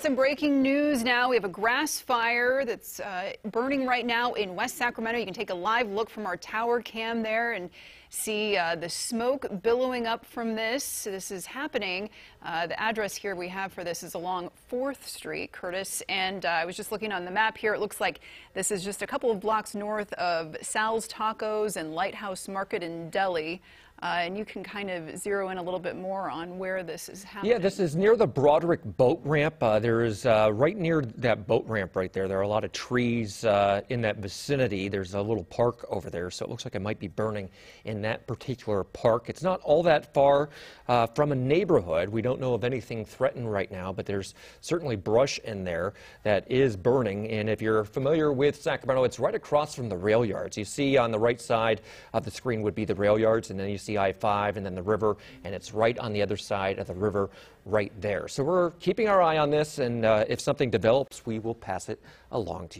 some breaking news now. We have a grass fire that's uh, burning right now in West Sacramento. You can take a live look from our tower cam there and see uh, the smoke billowing up from this. This is happening. Uh, the address here we have for this is along 4th Street, Curtis. And uh, I was just looking on the map here. It looks like this is just a couple of blocks north of Sal's Tacos and Lighthouse Market in Deli. Uh, and you can kind of zero in a little bit more on where this is happening. Yeah, this is near the Broderick boat ramp. Uh, there is uh, right near that boat ramp right there. There are a lot of trees uh, in that vicinity. There's a little park over there, so it looks like it might be burning in that particular park. It's not all that far uh, from a neighborhood. We don't know of anything threatened right now, but there's certainly brush in there that is burning. And if you're familiar with Sacramento, it's right across from the rail yards. You see on the right side of the screen would be the rail yards, and then you see I-5 and then the river, and it's right on the other side of the river right there. So we're keeping our eye on this, and uh, if something develops, we will pass it along to you.